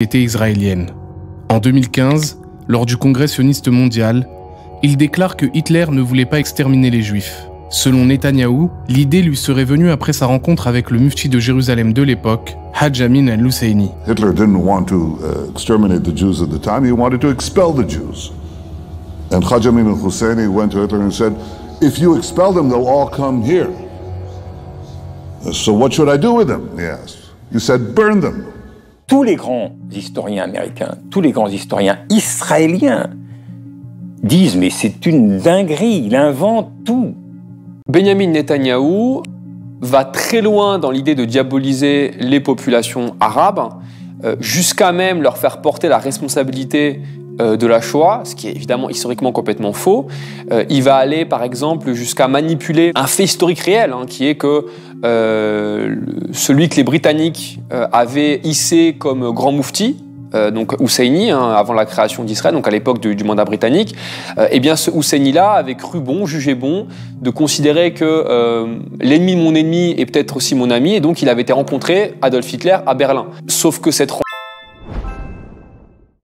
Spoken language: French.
était israélienne. En 2015, lors du congrès sioniste mondial, il déclare que Hitler ne voulait pas exterminer les juifs. Selon Netanyahou, l'idée lui serait venue après sa rencontre avec le mufti de Jérusalem de l'époque, Hajj Amin al-Husseini. Hitler didn't want to uh, exterminate the Jews at the time, he wanted to expel the Jews. And Hajj Amin al-Husseini went to Hitler and said, if you expel them, they'll all come here. So what should I do with them? He asked. You said, burn them. Tous les grands historiens américains, tous les grands historiens israéliens disent mais c'est une dinguerie, il invente tout. Benjamin Netanyahou va très loin dans l'idée de diaboliser les populations arabes, jusqu'à même leur faire porter la responsabilité euh, de la Shoah, ce qui est évidemment historiquement complètement faux. Euh, il va aller par exemple jusqu'à manipuler un fait historique réel, hein, qui est que celui que les Britanniques avaient hissé comme grand moufti, euh, donc Husseini, hein, avant la création d'Israël, donc à l'époque du, mandat britannique, euh, eh bien ce Husseini-là avait cru bon, jugé bon, de considérer que euh, l'ennemi mon ennemi est peut-être aussi mon ami, et donc il avait été rencontré, Adolf Hitler, à Berlin. Sauf que cette